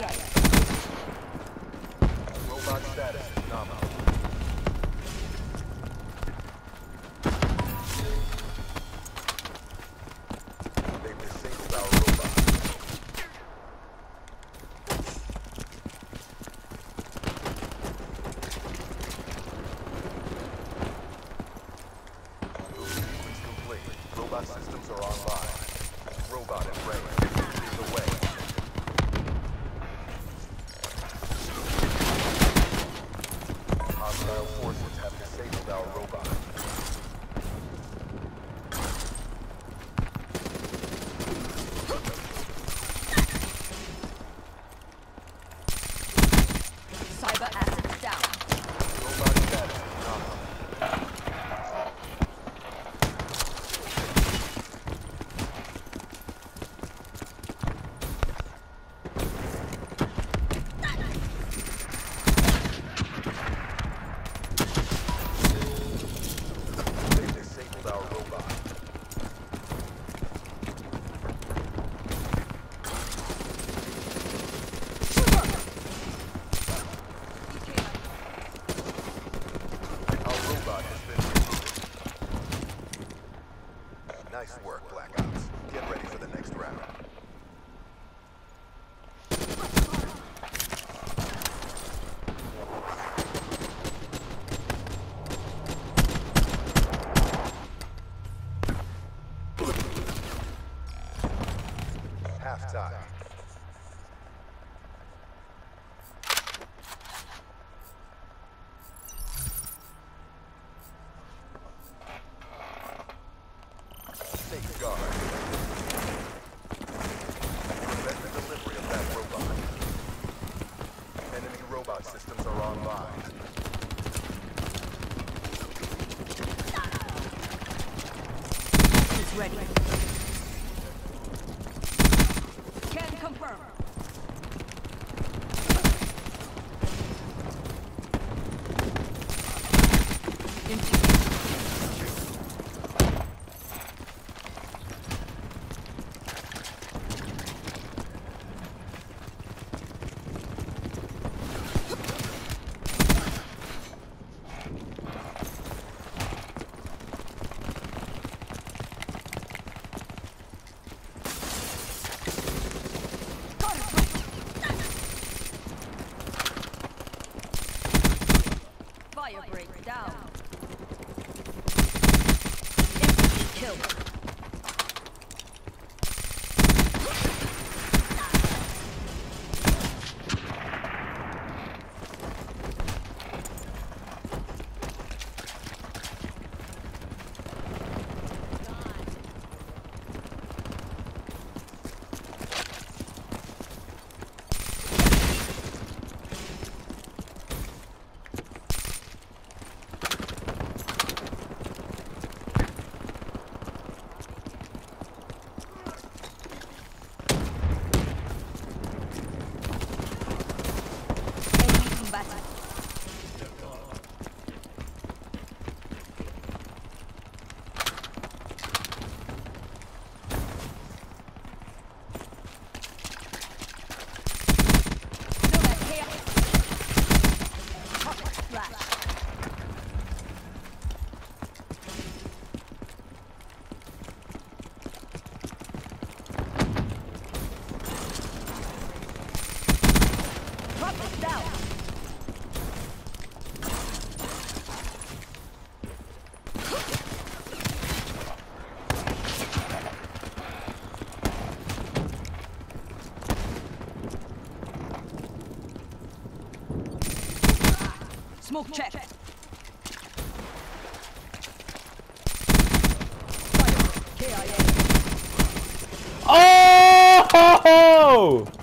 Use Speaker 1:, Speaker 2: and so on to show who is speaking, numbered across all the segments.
Speaker 1: yeah.
Speaker 2: so forth. Hotspot systems are online. Is ready.
Speaker 1: Can confirm. Smoke check. Fire. KIA.
Speaker 3: Oh!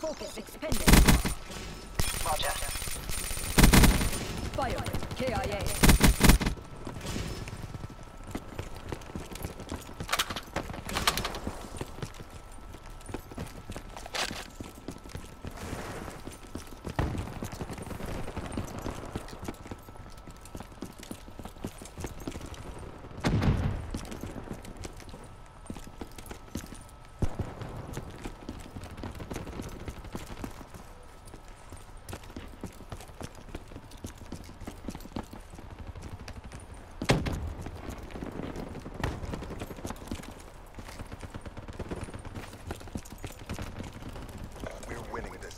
Speaker 1: Focus expended.
Speaker 4: Roger.
Speaker 1: Fire. KIA.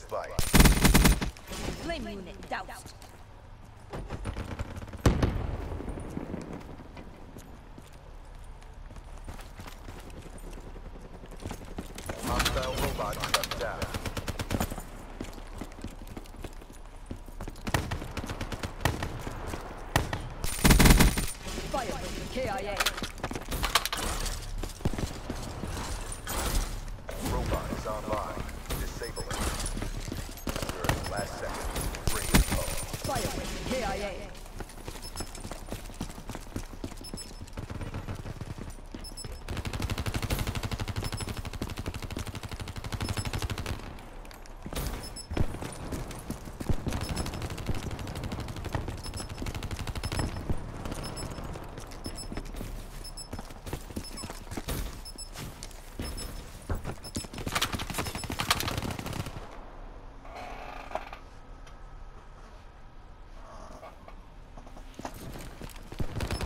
Speaker 2: Fight.
Speaker 1: Flame unit doused.
Speaker 2: Hostile robot shut down.
Speaker 1: Fire. KIA. KIA.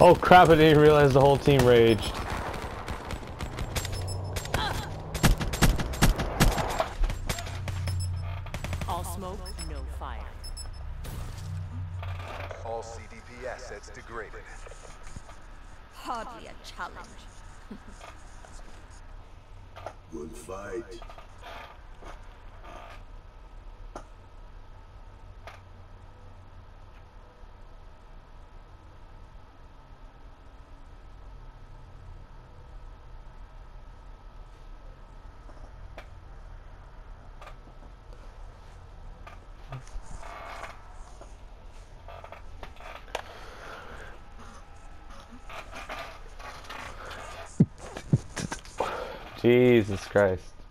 Speaker 3: Oh crap, I didn't realize the whole team raged.
Speaker 5: All smoke, no fire.
Speaker 2: All CDP assets degraded.
Speaker 1: Hardly a challenge.
Speaker 6: Good fight.
Speaker 3: Jesus Christ.